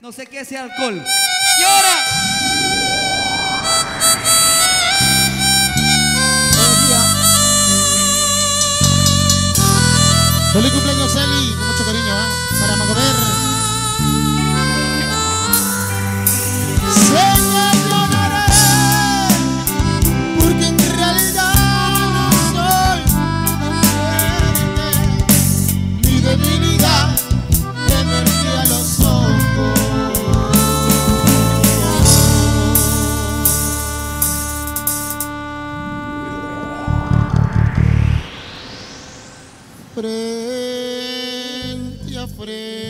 no sé qué sea alcohol. Y ahora. Feliz cumpleaños. frente a frente.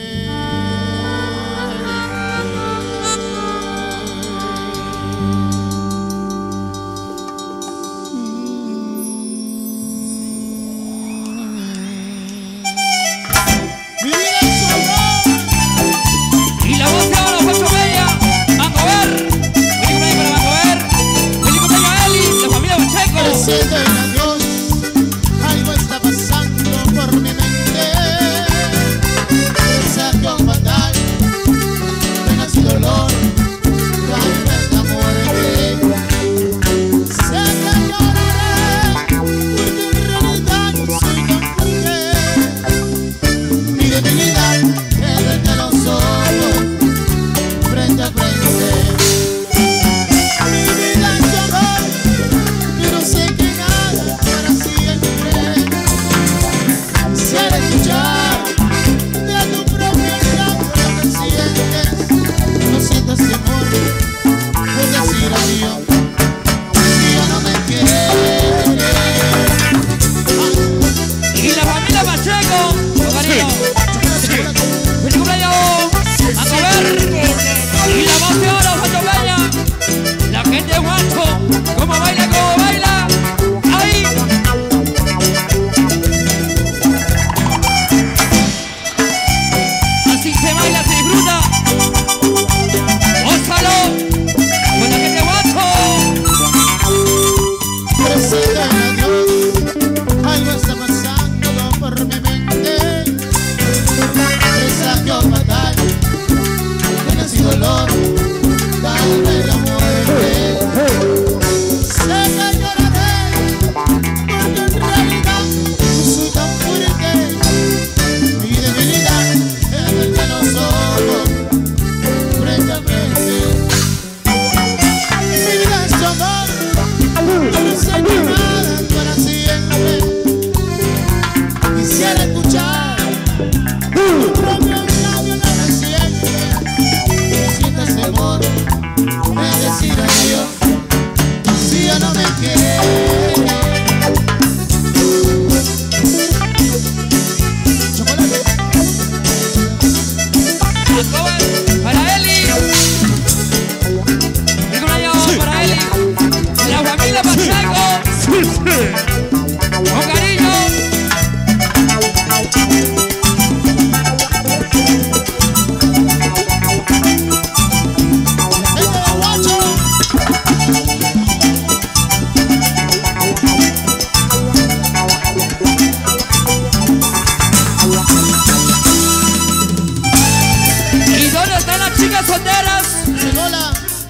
las solteras.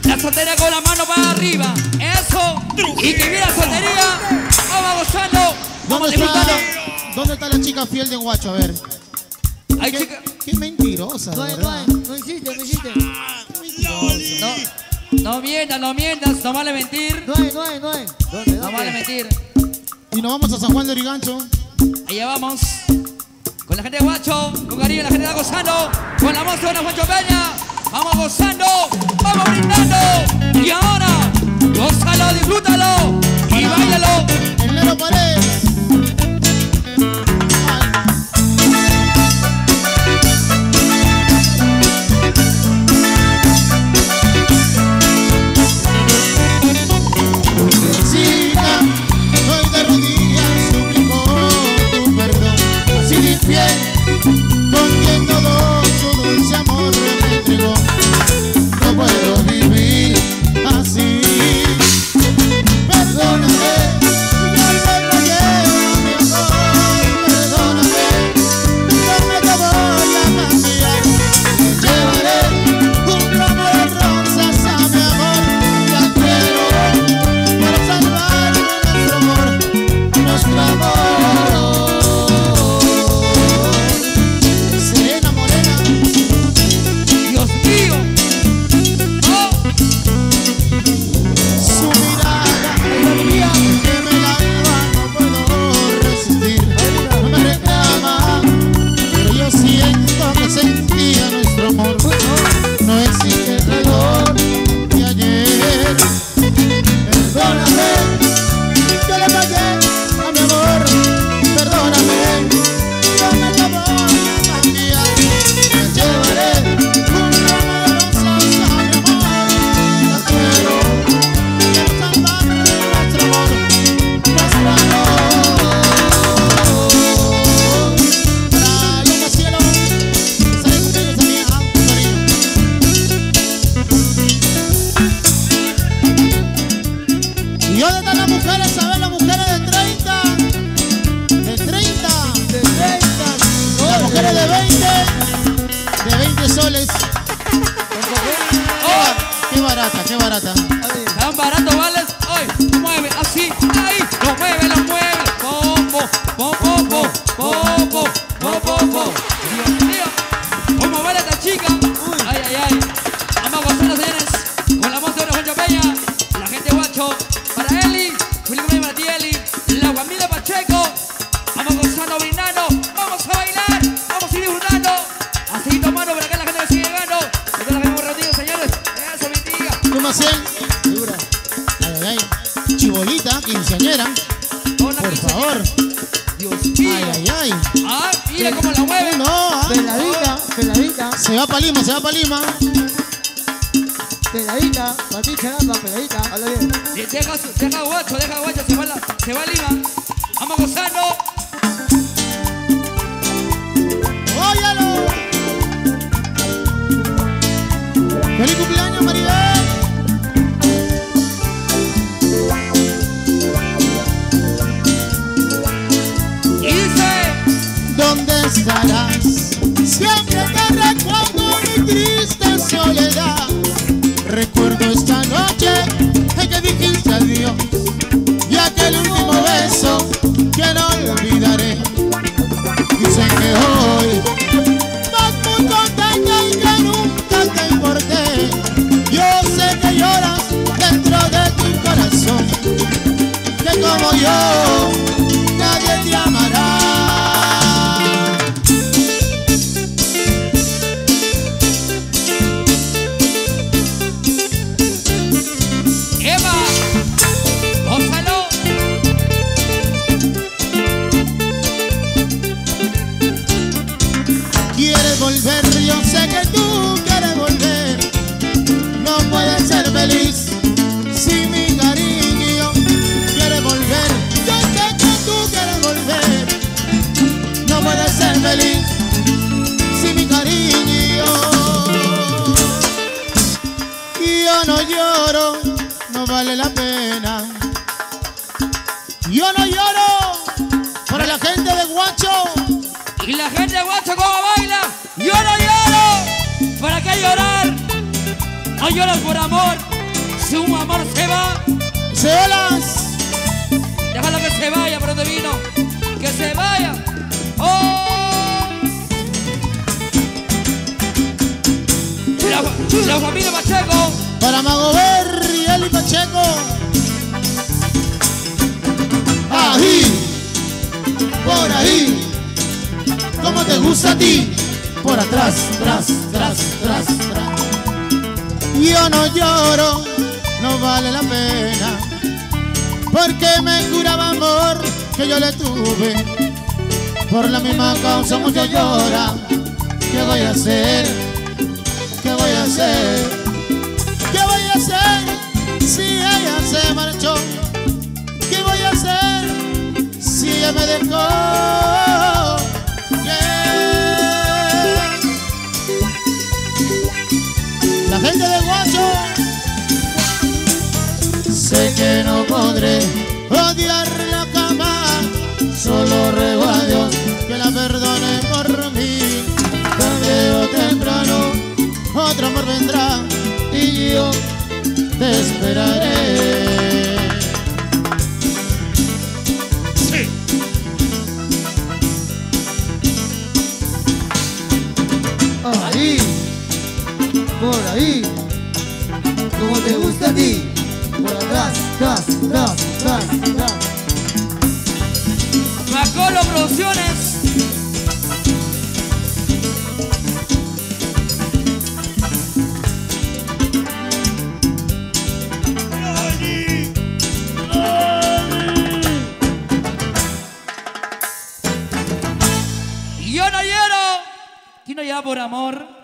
La soltera con la mano para arriba. Eso. Y que viene la soltería. Vamos gozando. Vamos ¿Dónde está la chica fiel de guacho? A ver. Ay, chica. qué mentirosa. No, no, no existe, no existe. No, no mientas, no mientas, no vale mentir. No hay, no hay, no hay. No vale mentir. Y nos vamos a San Juan de Origancho. Allá vamos. Con la gente de Guacho, con cariño, la gente de Gozano, con la monstruo de Juancho Peña vamos gozando, vamos brindando. Y ahora, gózalo, disfrútalo y bailalo. Enero Paredes. con quien todo Maciel. Dura. Ay, ay, ay. Chibolita, quinceañera. Por favor. Dios mío. Ay, ay, ay. Ah, mira cómo la mueve. No, ah. Peladita, peladita, Se va para Lima, se va para Lima. peladita. Para ti, charamba, peladita. Habla bien. De- Deja, deja guacho, deja guacho, se va, la, se va a Lima. Vamos gozando. ¡Óyalo! ¡Feliz cumpleaños, Maribel! Estarás? Siempre te recuerdo mi triste soledad. Recuerdo esta No lloras por amor. Si un amor se va, Celas. déjalo que se vaya por donde vino. Que se vaya. Oh. La, la familia Pacheco. Para Mago Berry, Eli Pacheco. Ahí, por ahí, como te gusta a ti, por atrás, tras, tras, tras. Yo no lloro, no vale la pena, porque me curaba amor que yo le tuve. Por la misma causa mucho llora. ¿Qué voy a hacer? ¿Qué voy a hacer? ¿Qué voy a hacer si ella se marchó? ¿Qué voy a hacer si ella me dejó? Gente de Guacho Sé que no podré odiarla jamás Solo ruego a Dios que la perdone por mí Tarde o temprano otro amor vendrá y yo te esperaré. Yo no lloro. ¿Quién no por amor?